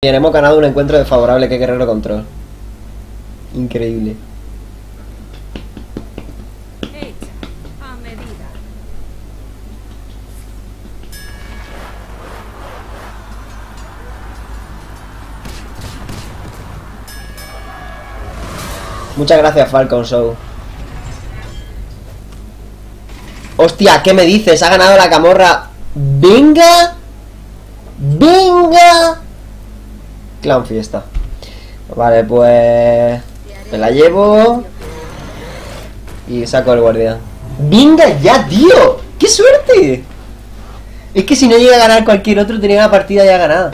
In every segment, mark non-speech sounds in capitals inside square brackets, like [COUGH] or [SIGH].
Bien, hemos ganado un encuentro desfavorable que Guerrero Control. Increíble. Muchas gracias, Falcon Show. Hostia, ¿qué me dices? Ha ganado la camorra. ¡Venga! Clown fiesta. Vale, pues. Me la llevo. Y saco el guardián. ¡Venga ya, tío! ¡Qué suerte! Es que si no llega a ganar cualquier otro, tenía la partida ya ganada.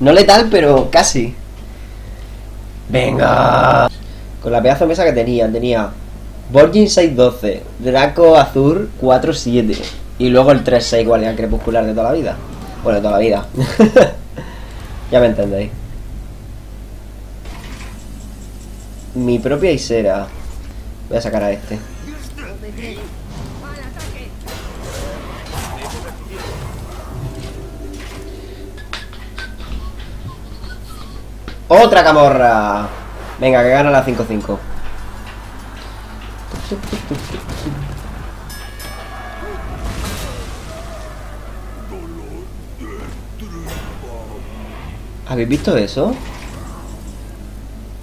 No letal, pero casi. Venga. Con la pedazo de mesa que tenía, tenía Borgin 612, Draco Azur 47 y luego el 3-6 Guardián Crepuscular de toda la vida. Bueno, de toda la vida. [LAUGHS] ya me entendéis. Mi propia Isera. Voy a sacar a este. ¡Otra camorra! Venga, que gana la 5-5. ¿Habéis visto eso?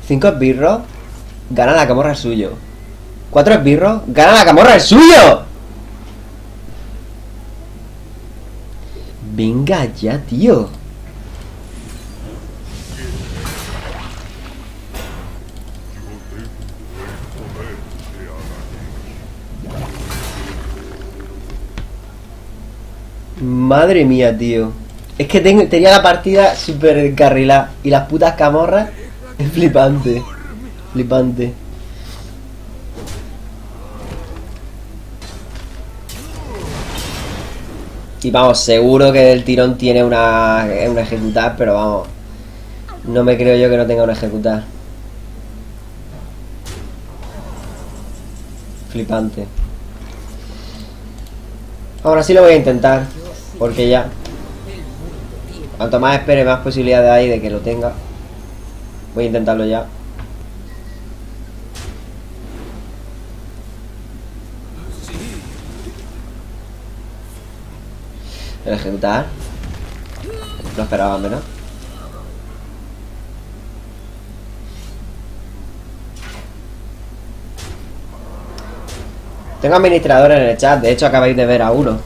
5 esbirros, gana la camorra suyo. 4 esbirros, gana la camorra suyo. Venga ya, tío. Madre mía, tío. Es que tengo- tenía la partida super encarrilada. Y las putas camorras. Es flipante. Flipante. Y vamos, seguro que el tirón tiene una, una ejecutar, pero vamos. No me creo yo que no tenga una ejecutar. Flipante. Ahora sí lo voy a intentar. Porque ya. Cuanto más espere, más posibilidades hay de que lo tenga. Voy a intentarlo ya. El ejecutar. Lo esperaba menos. Tengo administradores en el chat, de hecho acabáis de ver a uno.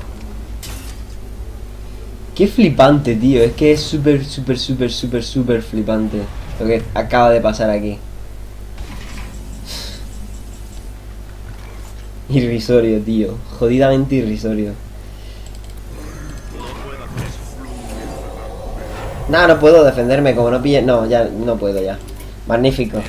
Qué flipante, tío. Es que es súper, súper, súper, súper, súper flipante lo que acaba de pasar aquí. Irrisorio, tío. Jodidamente irrisorio. Nada, no puedo defenderme. Como no pille... No, ya no puedo ya. Magnífico.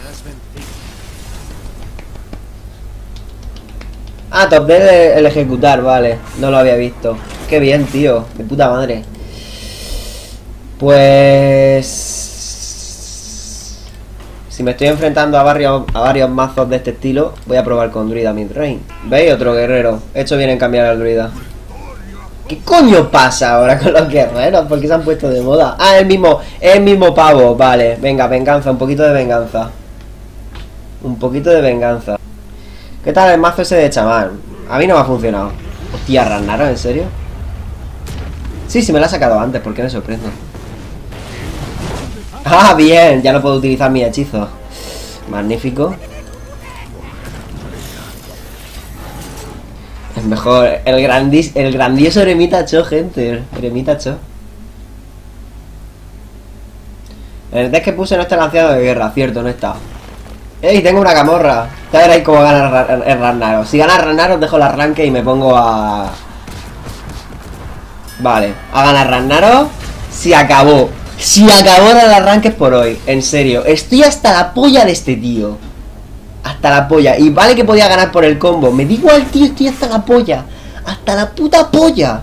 Ah, top el, el ejecutar, vale. No lo había visto. Qué bien, tío. De puta madre. Pues... Si me estoy enfrentando a varios, a varios mazos de este estilo, voy a probar con druida midrange. ¿Veis? Otro guerrero. Hecho bien en cambiar al druida. ¿Qué coño pasa ahora con los guerreros? ¿Por qué se han puesto de moda? Ah, el mismo, el mismo pavo. Vale, venga, venganza, un poquito de venganza. Un poquito de venganza. ¿Qué tal el mazo ese de chamán? A mí no me ha funcionado. Hostia, Ragnaro, ¿en serio? Sí, sí me lo ha sacado antes, ¿por qué me sorprendo? Ah, bien, ya no puedo utilizar mi hechizo. Magnífico. Es mejor, el, grandis, el grandioso Eremita Cho, gente. Eremita Cho. El deck que puse no está lanzado de guerra, cierto, no está. ¡Ey, tengo una camorra! Ya veréis cómo gana el Ragnaro. Si gana Ragnaro, os dejo el arranque y me pongo a... Vale, a ganar Ragnaro. Se acabó. Se acabó el arranque por hoy. En serio, estoy hasta la polla de este tío. Hasta la polla. Y vale que podía ganar por el combo. Me da igual, tío, estoy hasta la polla. Hasta la puta polla.